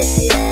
yeah, yeah.